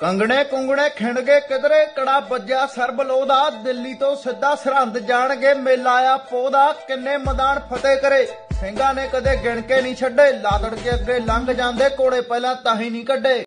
ਕੰਗਣੇ ਕੁੰਗਣੇ ਖਿੰਡ ਗਏ ਕਿਧਰੇ, ਕੜਾ ਵੱਜਿਆ ਸਰਬਲੋ ਦਾ ਦਿੱਲੀ ਤੋਂ ਸਿੱਧਾ ਸਰਹੰਦ ਜਾਣਗੇ ਮੇਲਾ ਆ ਪੋਦਾ, ਕਿੰਨੇ ਮੈਦਾਨ ਫਤਿਹ ਕਰੇ। ਸਿੰਘਾਂ ਨੇ ਕਦੇ ਗਿਣ ਕੇ ਨਹੀਂ ਛੱਡੇ, ਲਾਦੜ ਕੇ ਅੱਗੇ ਲੰਘ ਜਾਂਦੇ ਕੋੜੇ ਪਹਿਲਾਂ ਤਾਂ ਹੀ ਨਹੀਂ ਕੱਢੇ।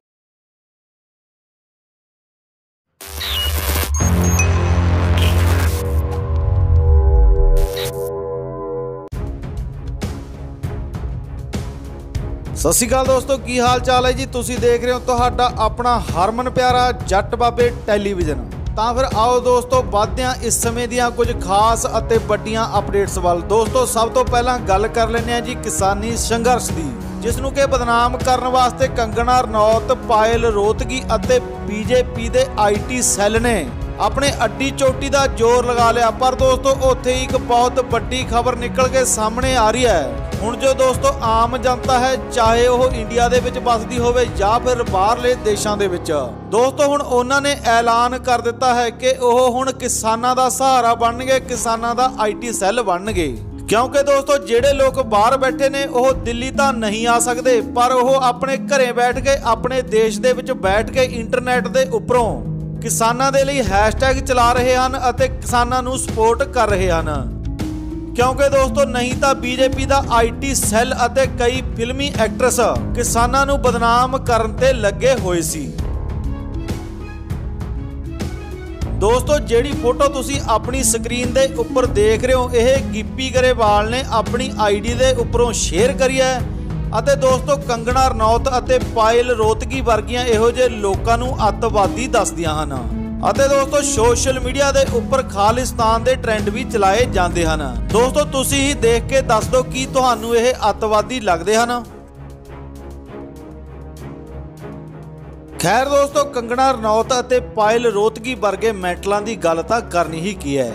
ਸਤਿ ਸ਼੍ਰੀ ਅਕਾਲ ਦੋਸਤੋ, ਕੀ ਹਾਲ ਚਾਲ ਹੈ ਜੀ? ਤੁਸੀਂ ਦੇਖ ਰਹੇ ਹੋ ਤੁਹਾਡਾ ਆਪਣਾ ਹਰਮਨ ਪਿਆਰਾ ਜੱਟ ਬਾਬੇ ਟੈਲੀਵਿਜ਼ਨ। ਤਾਂ ਫਿਰ ਆਓ ਦੋਸਤੋ ਵਧਦੇ ਇਸ ਸਮੇਂ ਦੀਆਂ ਕੁਝ ਖਾਸ ਅਤੇ ਵੱਡੀਆਂ ਅਪਡੇਟਸ ਵੱਲ। ਦੋਸਤੋ, ਸਭ ਤੋਂ ਪਹਿਲਾਂ ਗੱਲ ਕਰ ਲੈਂਦੇ ਹਾਂ ਜੀ ਕਿਸਾਨੀ ਸੰਘਰਸ਼ ਦੀ, ਜਿਸ ਨੂੰ ਕਿ ਬਦਨਾਮ ਕਰਨ ਵਾਸਤੇ ਕੰਗਣਾ, ਰਣੌਤ, ਪਾਇਲ, ਰੋਤਗੀ ਅਤੇ ਬੀਜੇਪੀ ਦੇ ਆਈਟੀ ਸੈੱਲ ਨੇ। ਆਪਣੇ ਅੱਡੀ ਚੋਟੀ ਦਾ ਜ਼ੋਰ ਲਗਾ ਲਿਆ। ਪਰ ਦੋਸਤੋ, ਉੱਥੇ ਹੀ ਇੱਕ ਬਹੁਤ ਵੱਡੀ ਖਬਰ ਨਿਕਲ ਕੇ ਸਾਹਮਣੇ ਆ ਰਹੀ ਹੈ। ਹੁਣ ਜੋ ਦੋਸਤੋ, ਆਮ ਜਨਤਾ ਹੈ, ਚਾਹੇ ਉਹ ਇੰਡੀਆ ਦੇ ਵਿੱਚ ਵੱਸਦੀ ਹੋਵੇ ਜਾਂ ਫਿਰ ਬਾਹਰਲੇ ਦੇਸ਼ਾਂ ਦੇ ਵਿੱਚ। ਦੋਸਤੋ, ਹੁਣ ਉਹਨਾਂ ਨੇ ਐਲਾਨ ਕਰ ਦਿੱਤਾ ਹੈ ਕਿ ਉਹ ਹੁਣ ਕਿਸਾਨਾਂ ਦਾ ਸਹਾਰਾ ਬਣਨਗੇ, ਕਿਸਾਨਾਂ ਦਾ ਆਈਟੀ ਸੈੱਲ ਬਣਨਗੇ। ਕਿਉਂਕਿ ਦੋਸਤੋ, ਜਿਹੜੇ ਲੋਕ ਬਾਹਰ ਬੈਠੇ ਨੇ, ਉਹ ਦਿੱਲੀ ਤਾਂ ਨਹੀਂ ਆ ਸਕਦੇ, ਪਰ ਉਹ ਆਪਣੇ ਘਰੇ ਬੈਠ ਕੇ, ਆਪਣੇ ਦੇਸ਼ ਦੇ ਵਿੱਚ ਬੈਠ ਕੇ ਇੰਟਰਨੈਟ ਦੇ ਉੱਪਰੋਂ ਕਿਸਾਨਾਂ ਦੇ ਲਈ ਹੈਸ਼ਟੈਗ ਚਲਾ ਰਹੇ ਹਨ ਅਤੇ ਕਿਸਾਨਾਂ ਨੂੰ ਸਪੋਰਟ ਕਰ ਰਹੇ ਹਨ। ਕਿਉਂਕਿ ਦੋਸਤੋ, ਨਹੀਂ ਤਾਂ ਬੀਜੇਪੀ ਦਾ ਆਈਟੀ ਸੈੱਲ ਅਤੇ ਕਈ ਫਿਲਮੀ ਐਕਟਰਸ ਕਿਸਾਨਾਂ ਨੂੰ ਬਦਨਾਮ ਕਰਨ ਤੇ ਲੱਗੇ ਹੋਏ ਸੀ। ਦੋਸਤੋ, ਜਿਹੜੀ ਫੋਟੋ ਤੁਸੀਂ ਆਪਣੀ ਸਕਰੀਨ ਦੇ ਉੱਪਰ ਦੇਖ ਰਹੇ ਹੋ, ਇਹ ਗਿੱਪੀ ਗਰੇਵਾਲ ਨੇ ਆਪਣੀ ਆਈਡੀ ਦੇ ਉੱਪਰੋਂ ਸ਼ੇਅਰ ਕਰੀ ਹੈ। ਅਤੇ ਦੋਸਤੋ ਕੰਗਣਾ ਰਣੌਤ ਅਤੇ ਪਾਇਲ ਰੋਤਗੀ ਵਰਗੀਆਂ ਇਹੋ ਜਿਹੇ ਲੋਕਾਂ ਨੂੰ ਅੱਤਵਾਦੀ ਦੱਸਦੀਆਂ ਹਨ। ਅਤੇ ਦੋਸਤੋ ਸੋਸ਼ਲ ਮੀਡੀਆ ਦੇ ਉੱਪਰ ਖਾਲਿਸਤਾਨ ਦੇ ਟ੍ਰੈਂਡ ਵੀ ਚਲਾਏ ਜਾਂਦੇ ਹਨ। ਦੋਸਤੋ ਤੁਸੀਂ ਹੀ ਦੇਖ ਕੇ ਦੱਸ ਦਿਓ ਕੀ ਤੁਹਾਨੂੰ ਇਹ ਅੱਤਵਾਦੀ ਲੱਗਦੇ ਹਨ। ਖੈਰ ਦੋਸਤੋ ਕੰਗਣਾ ਰਣੌਤ ਅਤੇ ਪਾਇਲ ਰੋਤਗੀ ਵਰਗੇ ਮੈਂਟਲਾਂ ਦੀ ਗੱਲ ਤਾਂ ਕਰਨੀ ਹੀ ਕੀ ਹੈ।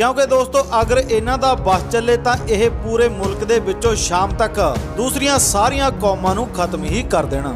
ਕਿਉਂਕਿ ਦੋਸਤੋ, ਅਗਰ ਇਹਨਾਂ ਦਾ ਬਸ ਚੱਲੇ ਤਾਂ ਇਹ ਪੂਰੇ ਮੁਲਕ ਦੇ ਵਿੱਚੋਂ ਸ਼ਾਮ ਤੱਕ ਦੂਸਰੀਆਂ ਸਾਰੀਆਂ ਕੌਮਾਂ ਨੂੰ ਖਤਮ ਹੀ ਕਰ ਦੇਣਾ।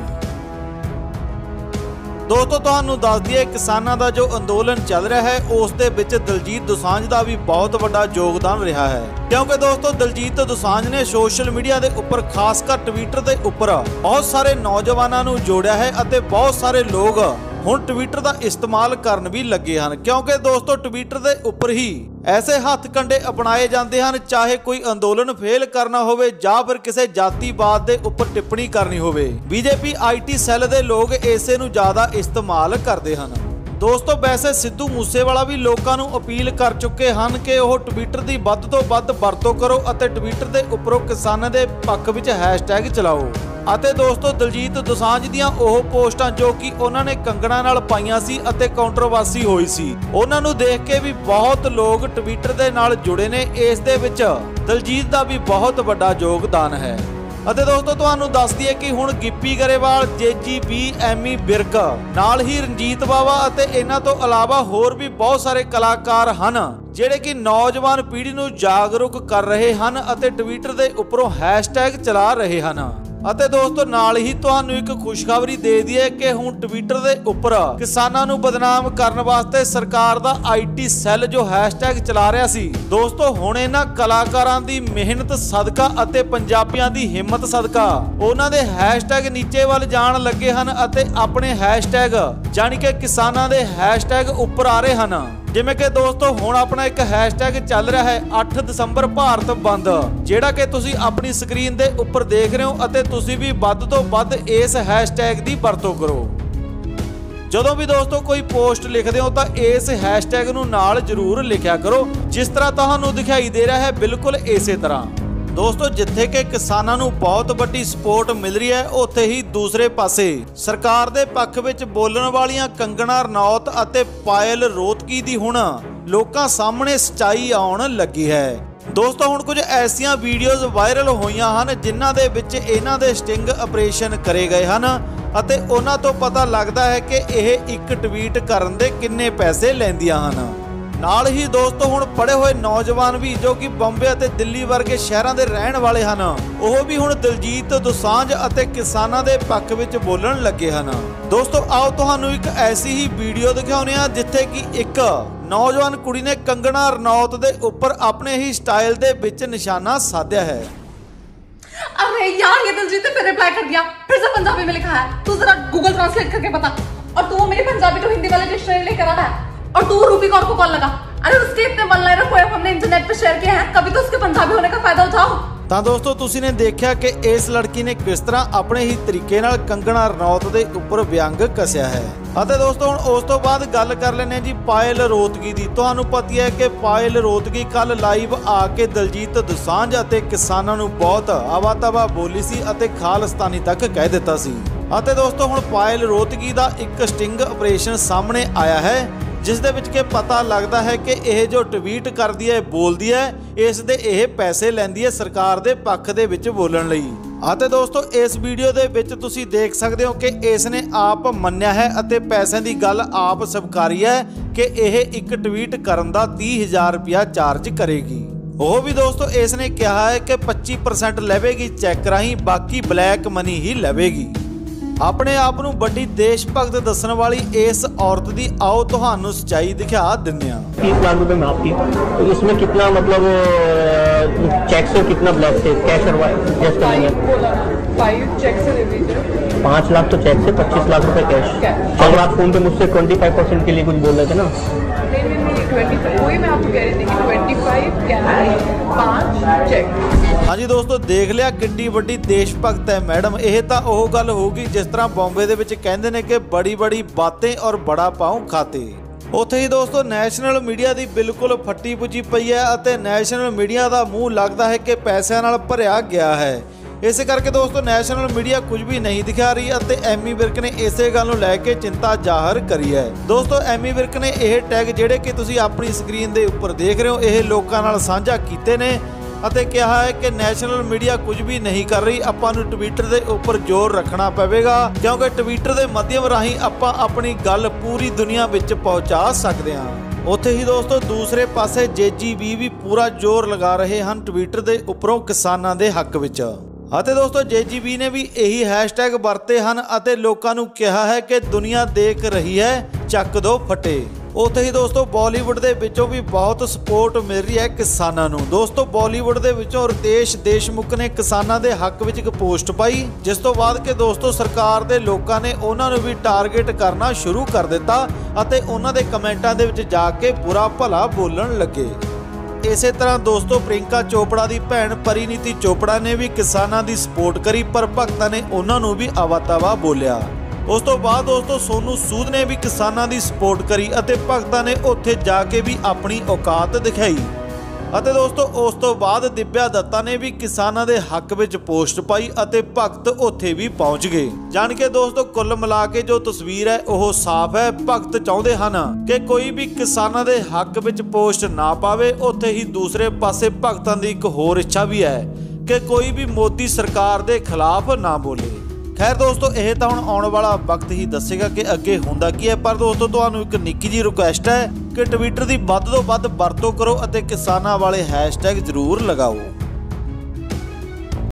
ਦੋਸਤੋ, ਤੁਹਾਨੂੰ ਦੱਸ ਦਈਏ, ਕਿਸਾਨਾਂ ਦਾ ਜੋ ਅੰਦੋਲਨ ਚੱਲ ਰਿਹਾ ਹੈ, ਉਸ ਦੇ ਵਿੱਚ ਦਲਜੀਤ ਦੋਸਾਂਝ ਦਾ ਵੀ ਬਹੁਤ ਵੱਡਾ ਯੋਗਦਾਨ ਰਿਹਾ ਹੈ। ਕਿਉਂਕਿ ਦੋਸਤੋ, ਦਲਜੀਤ ਦੋਸਾਂਝ ਨੇ ਸੋਸ਼ਲ ਮੀਡੀਆ ਦੇ ਉੱਪਰ, ਖਾਸ ਕਰ ਟਵਿੱਟਰ ਦੇ ਉੱਪਰ, ਬਹੁਤ ਸਾਰੇ ਨੌਜਵਾਨਾਂ ਨੂੰ ਜੋੜਿਆ ਹੈ ਅਤੇ ਬਹੁਤ ਸਾਰੇ ਲੋਕ ਹੁਣ ਟਵਿੱਟਰ ਦਾ ਇਸਤੇਮਾਲ ਕਰਨ ਵੀ ਲੱਗੇ ਹਨ, ਕਿਉਂਕਿ ਦੋਸਤੋ ਟਵਿੱਟਰ ਦੇ ਉੱਪਰ ਹੀ ਐਸੇ ਹੱਥ ਕੰਡੇ ਅਪਣਾਏ ਜਾਂਦੇ ਹਨ, ਚਾਹੇ ਕੋਈ ਅੰਦੋਲਨ ਫੇਲ ਕਰਨਾ ਹੋਵੇ ਜਾਂ ਫਿਰ ਕਿਸੇ ਜਾਤੀਵਾਦ ਦੇ ਉੱਪਰ ਟਿੱਪਣੀ ਕਰਨੀ ਹੋਵੇ। ਬੀਜੇਪੀ ਆਈਟੀ ਸੈੱਲ ਦੇ ਲੋਕ ਇਸੇ ਨੂੰ ਜ਼ਿਆਦਾ ਇਸਤੇਮਾਲ ਕਰਦੇ ਹਨ। ਦੋਸਤੋ, ਵੈਸੇ ਸਿੱਧੂ ਮੂਸੇਵਾਲਾ ਵੀ ਲੋਕਾਂ ਨੂੰ ਅਪੀਲ ਕਰ ਚੁੱਕੇ ਹਨ ਕਿ ਉਹ ਟਵਿੱਟਰ ਦੀ ਵੱਧ ਤੋਂ ਵੱਧ ਵਰਤੋਂ ਕਰੋ ਅਤੇ ਟਵਿੱਟਰ ਦੇ ਉੱਪਰੋਂ ਕਿਸਾਨਾਂ ਦੇ ਪੱਖ ਵਿੱਚ ਹੈਸ਼ਟੈਗ ਚਲਾਓ। ਅਤੇ ਦੋਸਤੋ, ਦਲਜੀਤ ਦੋਸਾਂਝ ਦੀਆਂ ਉਹ ਪੋਸਟਾਂ ਜੋ ਕਿ ਉਹਨਾਂ ਨੇ ਕੰਗਣਾ ਨਾਲ ਪਾਈਆਂ ਸੀ ਅਤੇ ਕੰਟਰੋਵਰਸੀ ਹੋਈ ਸੀ, ਉਹਨਾਂ ਨੂੰ ਦੇਖ ਕੇ ਵੀ ਬਹੁਤ ਲੋਕ ਟਵਿੱਟਰ ਦੇ ਨਾਲ ਜੁੜੇ ਨੇ। ਇਸ ਦੇ ਵਿੱਚ ਦਲਜੀਤ ਦਾ ਵੀ ਬਹੁਤ ਵੱਡਾ ਯੋਗਦਾਨ ਹੈ। ਅਤੇ ਦੋਸਤੋ, ਤੁਹਾਨੂੰ ਦੱਸ ਦਈਏ ਕਿ ਹੁਣ ਗਿੱਪੀ ਗਰੇਵਾਲ ਜੇਜੀਬੀ ਐਮੀ ਬਿਰਕ, ਨਾਲ ਹੀ ਰਣਜੀਤ ਬਾਵਾ ਅਤੇ ਇਹਨਾਂ ਤੋਂ ਇਲਾਵਾ ਹੋਰ ਵੀ ਬਹੁਤ ਸਾਰੇ ਕਲਾਕਾਰ ਹਨ, ਜਿਹੜੇ ਕਿ ਨੌਜਵਾਨ ਪੀੜ੍ਹੀ ਨੂੰ ਜਾਗਰੂਕ ਕਰ ਰਹੇ ਹਨ ਅਤੇ ਟਵਿੱਟਰ ਦੇ ਉੱਪਰੋਂ ਹੈਸ਼ਟੈਗ ਚਲਾ ਰਹੇ ਹਨ। ਅਤੇ ਦੋਸਤੋ, ਨਾਲ ਹੀ ਤੁਹਾਨੂੰ ਇੱਕ ਖੁਸ਼ਖਬਰੀ ਦੇ ਦਈਏ ਕਿ ਹੁਣ ਟਵਿੱਟਰ ਦੇ ਉੱਪਰ ਕਿਸਾਨਾਂ ਨੂੰ ਬਦਨਾਮ ਕਰਨ ਵਾਸਤੇ ਸਰਕਾਰ ਦਾ ਆਈਟੀ ਸੈੱਲ ਜੋ ਹੈਸ਼ਟੈਗ ਚਲਾ ਰਿਹਾ ਸੀ, ਦੋਸਤੋ, ਹੁਣ ਇਹਨਾਂ ਕਲਾਕਾਰਾਂ ਦੀ ਮਿਹਨਤ, ਸਦਕਾ ਅਤੇ ਪੰਜਾਬੀਆਂ ਦੀ ਹਿੰਮਤ ਸਦਕਾ ਉਹਨਾਂ ਦੇ ਹੈਸ਼ਟੈਗ ਨੀਚੇ ਵੱਲ ਜਾਣ ਲੱਗੇ ਹਨ ਅਤੇ ਆਪਣੇ ਹੈਸ਼ਟੈਗ ਜਾਨੀ ਕਿ ਕਿਸਾਨਾਂ ਦੇ ਹੈਸ਼ਟੈਗ ਉੱਪਰ ਆ ਰਹੇ ਹਨ। ਜਿਵੇਂ ਕਿ ਦੋਸਤੋ, ਹੁਣ ਆਪਣਾ ਇੱਕ ਹੈਸ਼ਟੈਗ ਚੱਲ ਰਿਹਾ ਹੈ 8 ਦਸੰਬਰ ਭਾਰਤ ਬੰਦ। ਜਿਹੜਾ ਕਿ ਤੁਸੀਂ ਆਪਣੀ ਸਕਰੀਨ ਦੇ ਉੱਪਰ ਦੇਖ ਰਹੇ ਹੋ ਅਤੇ ਤੁਸੀਂ ਵੀ ਵੱਧ ਤੋਂ ਵੱਧ ਇਸ ਹੈਸ਼ਟੈਗ ਦੀ ਵਰਤੋਂ ਕਰੋ। ਜਦੋਂ ਵੀ ਦੋਸਤੋ ਕੋਈ ਪੋਸਟ ਲਿਖਦੇ ਹੋ ਤਾਂ ਇਸ ਹੈਸ਼ਟੈਗ ਨੂੰ ਨਾਲ ਜ਼ਰੂਰ ਲਿਖਿਆ ਕਰੋ, ਜਿਸ ਤਰ੍ਹਾਂ ਤੁਹਾਨੂੰ ਦਿਖਾਈ ਦੇ ਰਿਹਾ ਹੈ, ਬਿਲਕੁਲ ਇਸੇ ਤਰ੍ਹਾਂ। ਦੋਸਤੋ, ਜਿੱਥੇ ਕਿ ਕਿਸਾਨਾਂ ਨੂੰ ਬਹੁਤ ਵੱਡੀ ਸਪੋਰਟ ਮਿਲ ਰਹੀ ਹੈ, ਉੱਥੇ ਹੀ ਦੂਸਰੇ ਪਾਸੇ ਸਰਕਾਰ ਦੇ ਪੱਖ ਵਿੱਚ ਬੋਲਣ ਵਾਲੀਆਂ ਕੰਗਣਾ ਰਣੌਤ ਅਤੇ ਪਾਇਲ ਰੋਤਕੀ ਦੀ ਹੁਣ ਲੋਕਾਂ ਸਾਹਮਣੇ ਸਚਾਈ ਆਉਣ ਲੱਗੀ ਹੈ। ਦੋਸਤੋ, ਹੁਣ ਕੁਝ ਐਸੀਆਂ ਵੀਡੀਓਜ਼ ਵਾਇਰਲ ਹੋਈਆਂ ਹਨ, ਜਿਨ੍ਹਾਂ ਦੇ ਵਿੱਚ ਇਹਨਾਂ ਦੇ ਸਟਿੰਗ ਆਪਰੇਸ਼ਨ ਕਰੇ ਗਏ ਹਨ ਅਤੇ ਉਹਨਾਂ ਤੋਂ ਪਤਾ ਲੱਗਦਾ ਹੈ ਕਿ ਇਹ ਇੱਕ ਟਵੀਟ ਕਰਨ ਦੇ ਕਿੰਨੇ ਪੈਸੇ ਲੈਂਦੀਆਂ ਹਨ। ਨਾਲ ਹੀ ਦੋਸਤੋ ਹੁਣ ਪੜੇ ਹੋਏ ਨੌਜਵਾਨ ਵੀ ਜੋ ਕਿ ਬੰਬੇ ਅਤੇ ਦਿੱਲੀ ਵਰਗੇ ਸ਼ਹਿਰਾਂ ਦੇ ਰਹਿਣ ਵਾਲੇ ਹਨ ਉਹ ਵੀ ਹੁਣ ਦਿਲਜੀਤ ਦੋਸਾਂਝ ਅਤੇ ਕਿਸਾਨਾਂ ਦੇ ਪੱਖ ਵਿੱਚ ਬੋਲਣ ਲੱਗੇ ਹਨ ਦੋਸਤੋ ਆਓ ਤੁਹਾਨੂੰ ਇੱਕ ਐਸੀ ਹੀ ਵੀਡੀਓ ਦਿਖਾਉਂਦੇ ਹਾਂ ਜਿੱਥੇ ਕਿ ਇੱਕ ਨੌਜਵਾਨ ਕੁੜੀ ਨੇ ਕੰਗਣਾ ਰਣੌਤ ਦੇ ਉੱਪਰ ਆਪਣੇ ਹੀ ਸਟਾਈਲ ਦੇ ਵਿੱਚ ਨਿਸ਼ਾਨਾ ਸਾਧਿਆ ਹੈ अब कमाल है यार ये दिलजीत ने फिर रिप्लाई कर दिया फिर से पंजाबी में लिखा है तू जरा गूगल ट्रांसलेट करके बता और तू मेरी पंजाबी टू हिंदी वाले डिक्शनरी लेकर आ रहा है और तू रूबी कौर को कॉल लगा अरे उसके इतने वन लाइनर पोएम हमने इंटरनेट पे शेयर किए हैं कभी तो उसके पंजाबी होने का फायदा उठाओ ਤਾਂ ਦੋਸਤੋ ਤੁਸੀਂ ਨੇ ਦੇਖਿਆ ਕਿ ਇਸ ਲੜਕੀ ਨੇ ਕਿਸ ਤਰ੍ਹਾਂ ਆਪਣੇ ਹੀ ਤਰੀਕੇ ਨਾਲ ਕੰਗਣਾ ਰਣੌਤ ਦੇ ਉੱਪਰ ਵਿਅੰਗ ਕਸਿਆ ਹੈ ਅਤੇ ਦੋਸਤੋ ਹੁਣ ਉਸ ਤੋਂ ਬਾਅਦ ਗੱਲ ਕਰ ਲੈਂਦੇ ਹਾਂ ਜੀ ਪਾਇਲ ਰੋਤਗੀ ਦੀ ਤੁਹਾਨੂੰ ਪਤਾ ਹੀ ਹੈ ਕਿ ਪਾਇਲ ਰੋਤਗੀ ਕੱਲ ਲਾਈਵ ਆ ਕੇ ਦਲਜੀਤ ਦੋਸਾਂਝ ਅਤੇ ਕਿਸਾਨਾਂ ਨੂੰ ਬਹੁਤ ਆਵਾਤਵਾ ਬੋਲੀ ਸੀ ਅਤੇ ਖਾਲਿਸਤਾਨੀ ਤੱਕ ਕਹਿ ਦਿੱਤਾ ਸੀ ਅਤੇ ਦੋਸਤੋ ਹੁਣ ਪਾਇਲ ਰੋਤਗੀ ਦਾ ਇੱਕ ਸਟਿੰਗ ਆਪਰੇਸ਼ਨ ਸਾਹਮਣੇ ਆਇਆ ਹੈ ਜਿਸ ਦੇ ਵਿੱਚ ਕਿ ਪਤਾ ਲੱਗਦਾ ਹੈ ਕਿ ਇਹ ਜੋ ਟਵੀਟ ਕਰਦੀ ਹੈ ਬੋਲਦੀ ਹੈ, ਇਸ ਦੇ ਇਹ ਪੈਸੇ ਲੈਂਦੀ ਹੈ ਸਰਕਾਰ ਦੇ ਪੱਖ ਦੇ ਵਿੱਚ ਬੋਲਣ ਲਈ। ਅਤੇ ਦੋਸਤੋ, ਇਸ ਵੀਡੀਓ ਦੇ ਵਿੱਚ ਤੁਸੀਂ ਦੇਖ ਸਕਦੇ ਹੋ ਕਿ ਇਸ ਨੇ ਆਪ ਮੰਨਿਆ ਹੈ ਅਤੇ ਪੈਸਿਆਂ ਦੀ ਗੱਲ ਆਪ ਸਵਕਾਰੀ ਹੈ ਕਿ ਇਹ ਇੱਕ ਟਵੀਟ ਕਰਨ ਦਾ 30000 ਰੁਪਇਆ ਚਾਰਜ ਕਰੇਗੀ। ਉਹ ਵੀ ਦੋਸਤੋ, ਇਸ ਨੇ ਕਿਹਾ ਹੈ ਕਿ 25% ਲਵੇਗੀ, ਚੈੱਕ ਰਾਹੀਂ ਬਾਕੀ ਬਲੈਕ ਮਨੀ ਹੀ ਲਵੇਗੀ। ਆਪਣੇ ਆਪ ਨੂੰ ਵੱਡੀ ਦੇਸ਼ ਭਗਤ ਦੱਸਣ ਵਾਲੀ ਇਸ ਔਰਤ ਦੀ ਆਓ ਤੁਹਾਨੂੰ ਸਚਾਈ ਦਿਖਾ ਦਿੰਦੇ ਹਾਂ। ਇਸ ਲਾਗੂ ਦੇ ਮਾਪੀ ਇਸ ਵਿੱਚ ਕਿੰਨਾ ਮਤਲਬ चेक से कितना ब्लॉक से कैश और कैश करेंगे पाँच लाख तो चेक से पच्चीस लाख रुपए कैश और आप फोन पे मुझसे ट्वेंटी फाइव परसेंट के लिए कुछ बोल रहे थे ना ਹਾਂਜੀ ਦੋਸਤੋ ਦੇਖ ਲਿਆ ਕਿੰਨੀ ਵੱਡੀ ਦੇਸ਼ ਭਗਤ ਹੈ ਮੈਡਮ ਇਹ ਤਾਂ ਉਹ ਗੱਲ ਹੋਊਗੀ ਜਿਸ ਤਰ੍ਹਾਂ ਬੰਬੇ ਦੇ ਵਿੱਚ ਕਹਿੰਦੇ ਨੇ ਕਿ ਬੜੀ ਬੜੀ ਬਾतें ਔਰ ਬੜਾ ਪਾਉ ਖਾਤੇ ਉੱਥੇ ਹੀ ਦੋਸਤੋ ਨੈਸ਼ਨਲ ਮੀਡੀਆ ਦੀ ਬਿਲਕੁਲ ਫੱਟੀ ਪੁੱਜੀ ਪਈ ਹੈ ਅਤੇ ਨੈਸ਼ਨਲ ਮੀਡੀਆ ਦਾ ਮੂੰਹ ਲੱਗਦਾ ਹੈ ਕਿ ਪੈਸਿਆਂ ਨਾਲ ਭਰਿਆ ਗਿਆ ਹੈ। ਇਸੇ ਕਰਕੇ ਦੋਸਤੋ ਨੈਸ਼ਨਲ ਮੀਡੀਆ ਕੁਝ ਵੀ ਨਹੀਂ ਦਿਖਾ ਰਹੀ ਅਤੇ ਐਮੀ ਵਿਰਕ ਨੇ ਇਸੇ ਗੱਲ ਨੂੰ ਲੈ ਕੇ ਚਿੰਤਾ ਜ਼ਾਹਰ ਕਰੀ ਹੈ। ਦੋਸਤੋ ਐਮੀ ਵਿਰਕ ਨੇ ਇਹ ਟੈਗ ਜਿਹੜੇ ਕਿ ਤੁਸੀਂ ਆਪਣੀ ਸਕਰੀਨ ਦੇ ਉੱਪਰ ਦੇਖ ਰਹੇ ਹੋ, ਇਹ ਲੋਕਾਂ ਨਾਲ ਸਾਂਝਾ ਕੀਤੇ ਨੇ। ਅਤੇ ਕਿਹਾ ਹੈ ਕਿ ਨੈਸ਼ਨਲ ਮੀਡੀਆ ਕੁਝ ਵੀ ਨਹੀਂ ਕਰ ਰਹੀ। ਆਪਾਂ ਨੂੰ ਟਵਿੱਟਰ ਦੇ ਉੱਪਰ ਜ਼ੋਰ ਰੱਖਣਾ ਪਵੇਗਾ, ਕਿਉਂਕਿ ਟਵਿੱਟਰ ਦੇ ਮਾਧਿਅਮ ਰਾਹੀਂ ਆਪਾਂ ਆਪਣੀ ਗੱਲ ਪੂਰੀ ਦੁਨੀਆ ਵਿੱਚ ਪਹੁੰਚਾ ਸਕਦੇ ਹਾਂ। ਉੱਥੇ ਹੀ ਦੋਸਤੋ, ਦੂਸਰੇ ਪਾਸੇ ਜੇਜੀਬੀ ਵੀ ਪੂਰਾ ਜ਼ੋਰ ਲਗਾ ਰਹੇ ਹਨ ਟਵਿੱਟਰ ਦੇ ਉੱਪਰੋਂ ਕਿਸਾਨਾਂ ਦੇ ਹੱਕ ਵਿੱਚ। ਅਤੇ ਦੋਸਤੋ, ਜੇਜੀਬੀ ਨੇ ਵੀ ਇਹੀ ਹੈਸ਼ਟੈਗ ਵਰਤੇ ਹਨ ਅਤੇ ਲੋਕਾਂ ਨੂੰ ਕਿਹਾ ਹੈ ਕਿ ਦੁਨੀਆ ਦੇਖ ਰਹੀ ਹੈ, ਚੱਕ ਦੋ ਫਟੇ। ਉੱਥੇ ਹੀ ਦੋਸਤੋ, ਬਾਲੀਵੁੱਡ ਦੇ ਵਿੱਚੋਂ ਵੀ ਬਹੁਤ ਸਪੋਰਟ ਮਿਲ ਰਹੀ ਹੈ ਕਿਸਾਨਾਂ ਨੂੰ। ਦੋਸਤੋ, ਬਾਲੀਵੁੱਡ ਦੇ ਵਿੱਚੋਂ ਰਤੇਸ਼ ਦੇਸ਼ਮੁਖ ਨੇ ਕਿਸਾਨਾਂ ਦੇ ਹੱਕ ਵਿੱਚ ਇੱਕ ਪੋਸਟ ਪਾਈ, ਜਿਸ ਤੋਂ ਬਾਅਦ ਕਿ ਦੋਸਤੋ, ਸਰਕਾਰ ਦੇ ਲੋਕਾਂ ਨੇ ਉਹਨਾਂ ਨੂੰ ਵੀ ਟਾਰਗੇਟ ਕਰਨਾ ਸ਼ੁਰੂ ਕਰ ਦਿੱਤਾ ਅਤੇ ਉਹਨਾਂ ਦੇ ਕਮੈਂਟਾਂ ਦੇ ਵਿੱਚ ਜਾ ਕੇ ਬੁਰਾ ਭਲਾ ਬੋਲਣ ਲੱਗੇ। ਇਸੇ ਤਰ੍ਹਾਂ ਦੋਸਤੋ ਪ੍ਰਿੰਕਾ ਚੋਪੜਾ ਦੀ ਭੈਣ ਪਰਿਨੀਤੀ ਚੋਪੜਾ ਨੇ ਵੀ ਕਿਸਾਨਾਂ ਦੀ ਸਪੋਰਟ ਕਰੀ, ਪਰ ਭਗਤਾਂ ਨੇ ਉਹਨਾਂ ਨੂੰ ਵੀ ਆਵਾਤਾਵਾ ਬੋਲਿਆ। ਉਸ ਤੋਂ ਬਾਅਦ ਦੋਸਤੋ, ਸੋਨੂ ਸੂਦ ਨੇ ਵੀ ਕਿਸਾਨਾਂ ਦੀ ਸਪੋਰਟ ਕਰੀ ਅਤੇ ਭਗਤਾਂ ਨੇ ਉੱਥੇ ਜਾ ਕੇ ਵੀ ਆਪਣੀ ਔਕਾਤ ਦਿਖਾਈ। ਅਤੇ ਦੋਸਤੋ, ਉਸ ਤੋਂ ਬਾਅਦ ਦਿਵਿਆ ਦੱਤਾ ਨੇ ਵੀ ਕਿਸਾਨਾਂ ਦੇ ਹੱਕ ਵਿੱਚ ਪੋਸਟ ਪਾਈ ਅਤੇ ਭਗਤ ਉੱਥੇ ਵੀ ਪਹੁੰਚ ਗਏ। ਜਾਣ ਕੇ ਦੋਸਤੋ, ਕੁੱਲ ਮਿਲਾ ਕੇ ਜੋ ਤਸਵੀਰ ਹੈ, ਉਹ ਸਾਫ਼ ਹੈ। ਭਗਤ ਚਾਹੁੰਦੇ ਹਨ ਕਿ ਕੋਈ ਵੀ ਕਿਸਾਨਾਂ ਦੇ ਹੱਕ ਵਿੱਚ ਪੋਸਟ ਨਾ ਪਾਵੇ, ਉੱਥੇ ਹੀ ਦੂਸਰੇ ਪਾਸੇ ਭਗਤਾਂ ਦੀ ਇੱਕ ਹੋਰ ਇੱਛਾ ਵੀ ਹੈ ਕਿ ਕੋਈ ਵੀ ਮੋਦੀ ਸਰਕਾਰ ਦੇ ਖਿਲਾਫ ਨਾ ਬੋਲੇ। ਖੈਰ ਦੋਸਤੋ, ਇਹ ਤਾਂ ਹੁਣ ਆਉਣ ਵਾਲਾ ਵਕਤ ਹੀ ਦੱਸੇਗਾ ਕਿ ਅੱਗੇ ਹੁੰਦਾ ਕੀ ਹੈ, ਪਰ ਦੋਸਤੋ, ਤੁਹਾਨੂੰ ਇੱਕ ਨਿੱਕੀ ਜੀ ਰਿਕੁਐਸਟ ਹੈ ਕਿ ਟਵਿੱਟਰ ਦੀ ਵੱਧ ਤੋਂ ਵੱਧ ਵਰਤੋਂ ਕਰੋ ਅਤੇ ਕਿਸਾਨਾਂ ਵਾਲੇ ਹੈਸ਼ਟੈਗ ਜ਼ਰੂਰ ਲਗਾਓ।